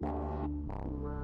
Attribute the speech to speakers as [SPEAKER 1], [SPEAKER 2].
[SPEAKER 1] Mà